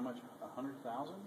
How much? A hundred thousand?